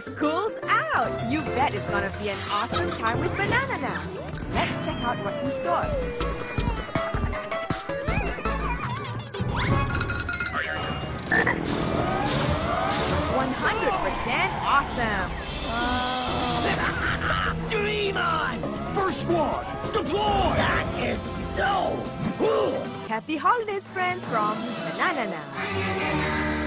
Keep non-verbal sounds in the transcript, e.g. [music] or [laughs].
school's out! You bet it's gonna be an awesome time with Bananana. Let's check out what's in store. One hundred percent awesome. [laughs] Dream on! First squad, deploy! That is so cool! Happy holidays, friends, from Bananana.